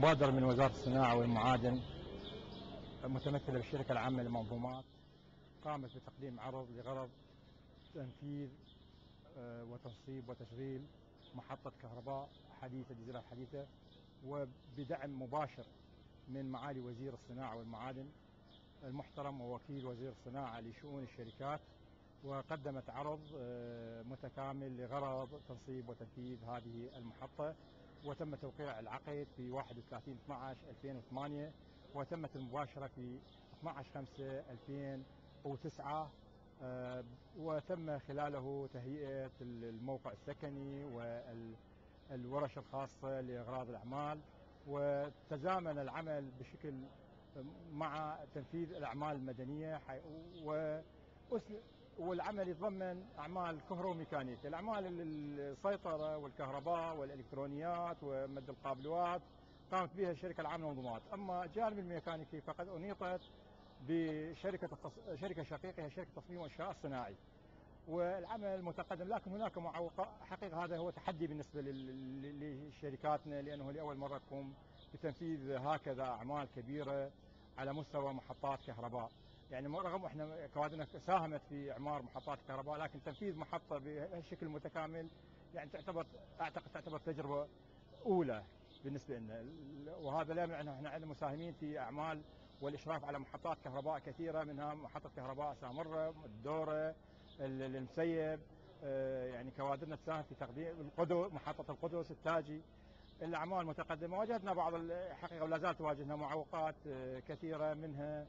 مبادرة من وزارة الصناعة والمعادن متمثلة بالشركة العامة للمنظومات قامت بتقديم عرض لغرض تنفيذ آه، وتنصيب وتشغيل محطة كهرباء حديثة ديزلات حديثة وبدعم مباشر من معالي وزير الصناعة والمعادن المحترم ووكيل وزير الصناعة لشؤون الشركات وقدمت عرض آه، متكامل لغرض تنصيب وتنفيذ هذه المحطة. وتم توقيع العقد في 31 12 2008 وتمت المباشرة في 12 5 2009 آه، وتم خلاله تهيئة الموقع السكني والورش الخاصة لأغراض الأعمال. وتزامن العمل بشكل مع تنفيذ الأعمال المدنية والعمل يتضمن أعمال كهروميكانيكية الأعمال السيطرة والكهرباء والإلكترونيات ومد القابلوات قامت بها الشركة العامة للمنظمات. أما الجانب الميكانيكي فقد أنيطت بشركة شركة شقيقة هي شركة تصميم والإنشاء الصناعي. والعمل متقدم لكن هناك معوقات حقيقة هذا هو تحدي بالنسبة لشركاتنا لأنه لأول مرة تقوم بتنفيذ هكذا أعمال كبيرة على مستوى محطات كهرباء. يعني رغم إحنا كوادرنا ساهمت في إعمار محطات الكهرباء لكن تنفيذ محطة بهالشكل متكامل يعني تعتبر أعتقد تعتبر تجربة أولى بالنسبة لنا. وهذا لا يعني إحنا عندنا مساهمين في أعمال والإشراف على محطات كهرباء كثيرة منها محطة كهرباء سامرة الدورة المسيب آه، يعني كوادرنا تساهم في تقديم القدس محطة القدس التاجي. الأعمال متقدمة واجهتنا بعض الحقيقة ولا زالت تواجهنا معوقات آه، كثيرة منها.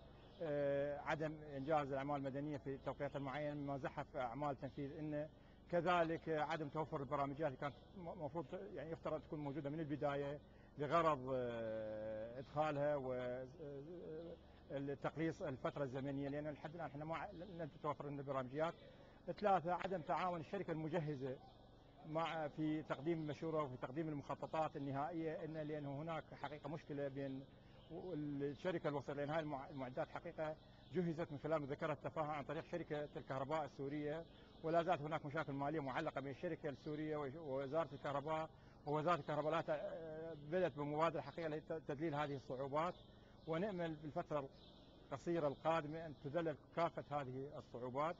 عدم إنجاز الأعمال المدنية في التوقيت المعين مما زحف أعمال تنفيذ. انه كذلك عدم توفر البرامجات اللي كانت المفروض يعني يفترض تكون موجودة من البداية لغرض آه، إدخالها وتقليص الفترة الزمنية. لأن لحد الآن إحنا ما لم تتوفر لنا البرامجيات ثلاثة عدم تعاون الشركة المجهزة مع في تقديم المشورة وفي تقديم المخططات النهائية. إن لأنه هناك حقيقة مشكلة بين الشركة الوصل لأن هاي المعدات حقيقة جهزت من خلال مذكرة التفاهم عن طريق شركة الكهرباء السورية ولا زالت هناك مشاكل مالية معلقة بين الشركة السورية ووزارة الكهرباء ووزارة الكهرباء بدات بمبادرة حقيقه لتدليل هذه الصعوبات. ونأمل بالفترة القصيرة القادمة أن تذلل كافة هذه الصعوبات.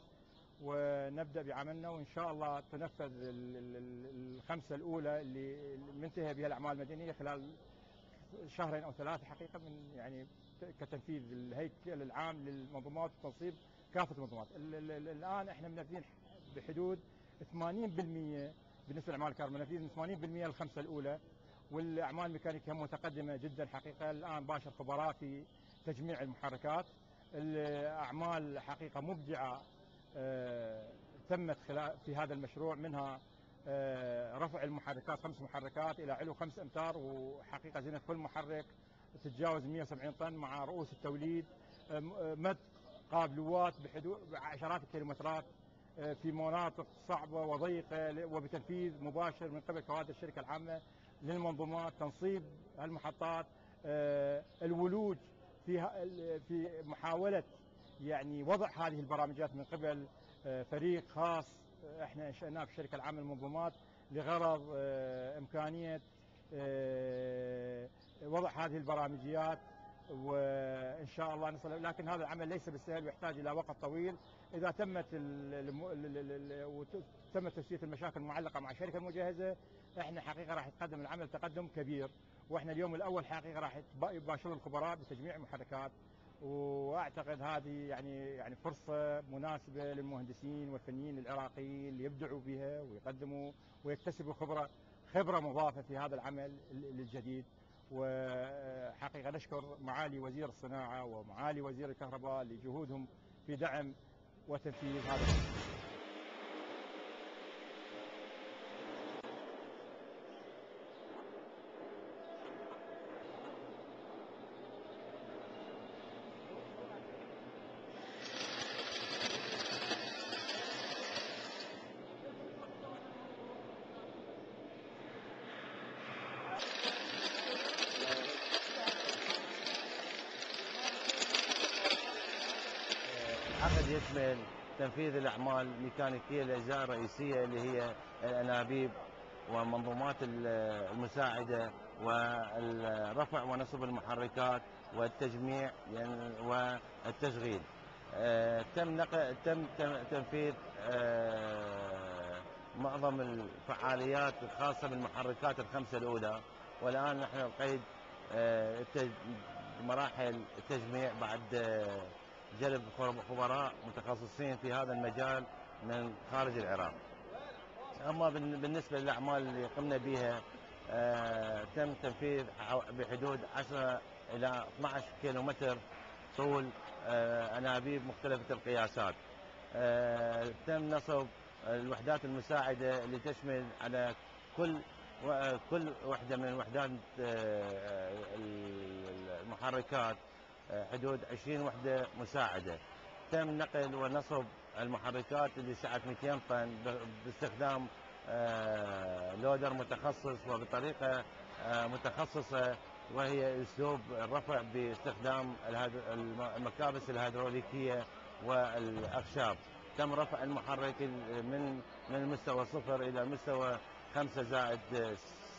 ونبدأ بعملنا وإن شاء الله تنفذ الخمسة الأولى اللي منتهى بها الأعمال المدنية خلال شهرين أو ثلاثة حقيقة من يعني كتنفيذ الهيكل العام للمنظومات وتنصيب كافة المنظومات. الآن إحنا منفذين بحدود 80% بالنسبة للاعمال الكهرباء منفذين 80% الخمسة الأولى والأعمال الميكانيكية متقدمة جدا حقيقة. الآن باشر خبراء في تجميع المحركات. الأعمال حقيقة مبدعة آه، تمت خلال في هذا المشروع منها رفع المحركات خمس محركات إلى علو خمس أمتار وحقيقة زينة كل محرك تتجاوز 170 طن مع رؤوس التوليد. آه، مد قابلوات بحدود عشرات الكيلومترات في مناطق صعبة وضيقة وبتنفيذ مباشر من قبل كوادر الشركة العامة للمنظومات تنصيب المحطات الولوج في في محاولة يعني وضع هذه البرامجات من قبل آه، فريق خاص آه، إحنا انشأناه في الشركة العامه للمنظومات لغرض آه، إمكانية وضع هذه البرامجيات وإن شاء الله نصل لكن هذا العمل ليس بالسهل ويحتاج إلى وقت طويل. إذا تمت تمت تسويه المشاكل المعلقة مع الشركة المجهزه إحنا حقيقة راح يتقدم العمل تقدم كبير. وإحنا اليوم الأول حقيقة راح يباشر الخبراء بتجميع المحركات وأعتقد هذه يعني يعني فرصة مناسبة للمهندسين والفنيين العراقيين اللي يبدعوا بها ويقدموا ويكتسبوا خبره خبرة مضافة في هذا العمل الجديد. وحقيقة نشكر معالي وزير الصناعة ومعالي وزير الكهرباء لجهودهم في دعم وتنفيذ هذا العقد يشمل تنفيذ الأعمال الميكانيكية الاجزاء الرئيسية اللي هي الأنابيب والمنظومات المساعدة ورفع ونصب المحركات والتجميع والتشغيل. تم نقل تم تنفيذ معظم الفعاليات الخاصة بالمحركات الخمسة الأولى. والآن نحن قيد مراحل التجميع بعد جلب خبراء متخصصين في هذا المجال من خارج العراق. أما بالنسبة للأعمال اللي قمنا بها آه تم تنفيذ بحدود 10 إلى 12 كيلو متر طول آه أنابيب مختلفة القياسات. آه تم نصب الوحدات المساعدة اللي تشمل على كل كل وحده من وحدات المحركات. حدود 20 وحدة مساعدة. تم نقل ونصب المحركات اللي سعت 200 طن باستخدام آه، لودر متخصص وبطريقة متخصصة وهي أسلوب الرفع باستخدام المكابس الهيدروليكية والأخشاب. تم رفع المحرك من من مستوى صفر إلى مستوى 5 زائد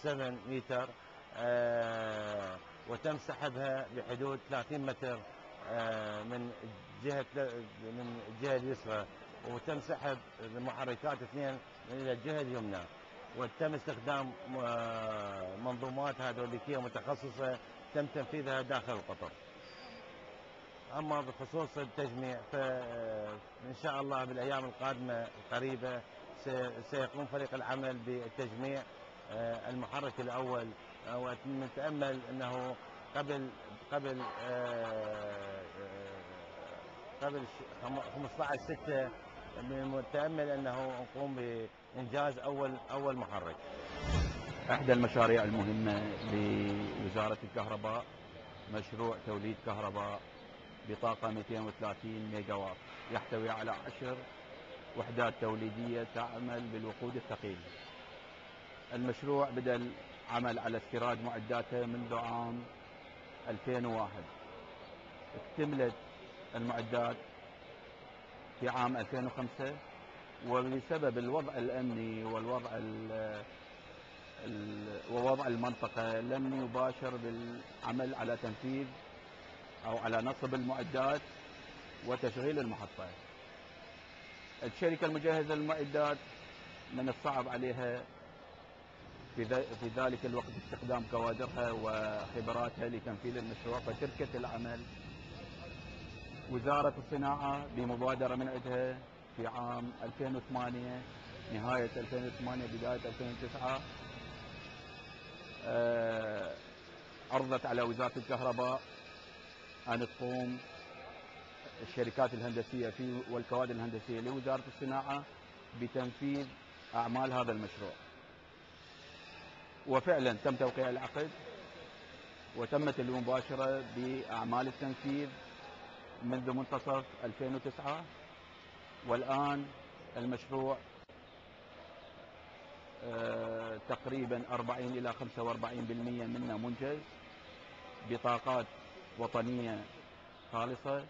7 متر. آه، وتم سحبها بحدود 30 متر آه، من جهة من الجهة اليسرى وتم سحب المحركات اثنين إلى الجهة اليمنى وتم استخدام آه، منظومات هيدروليكية متخصصة تم تنفيذها داخل القطر. أما بخصوص التجميع فان شاء الله بالأيام القادمة القريبة سيقوم فريق العمل بالتجميع آه، المحرك الأول ونتامل إنه قبل قبل آه، قبل 15 6 من المتامل إنه نقوم بإنجاز اول أول محرك. احدى المشاريع المهمة لوزارة الكهرباء مشروع توليد كهرباء بطاقة 230 ميجا واط يحتوي على عشر وحدات توليدية تعمل بالوقود الثقيل المشروع بدأ العمل على استيراد معداته منذ عام 2001 اكتملت المعدات في عام 2005 وبسبب الوضع الأمني والوضع ووضع المنطقة لم يباشر بالعمل على تنفيذ أو على نصب المعدات وتشغيل المحطة. الشركة المجهزة للمعدات من الصعب عليها في ذلك الوقت استخدام كوادرها وخبراتها لتنفيذ المشروع فتركت العمل. وزارة الصناعة بمبادرة من عندها في عام 2008 نهاية 2008 بداية 2009 آه، عرضت على وزارة الكهرباء أن تقوم الشركات الهندسية في والكوادر الهندسية لوزارة الصناعة بتنفيذ أعمال هذا المشروع. وفعلا تم توقيع العقد وتمت المباشرة بأعمال التنفيذ منذ منتصف 2009 والآن المشروع آه، تقريبا 40 إلى 45% منه منجز بطاقات وطنية خالصة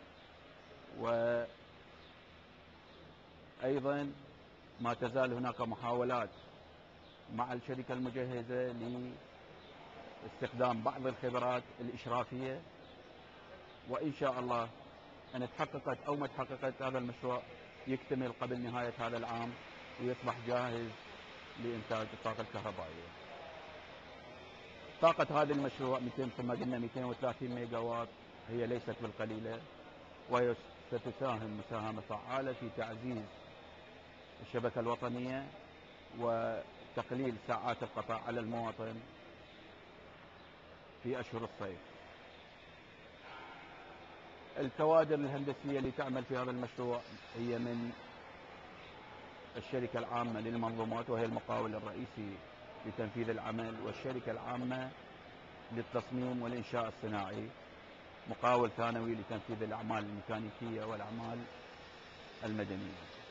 وأيضا ما تزال هناك محاولات مع الشركة المجهزة لاستخدام بعض الخبرات الإشرافية. وإن شاء الله أن تحققت أو ما تحققت هذا المشروع يكتمل قبل نهاية هذا العام ويصبح جاهز لإنتاج الطاقة الكهربائية. طاقة هذا المشروع 200 كما قلنا 230 ميجا واط هي ليست بالقليلة وهي ستساهم مساهمة فعالة في تعزيز الشبكة الوطنية وتقليل ساعات القطع على المواطن في أشهر الصيف. الكوادر الهندسية اللي تعمل في هذا المشروع هي من الشركة العامة للمنظومات وهي المقاول الرئيسي لتنفيذ العمل والشركة العامة للتصميم والإنشاء الصناعي مقاول ثانوي لتنفيذ الأعمال الميكانيكية والأعمال المدنية.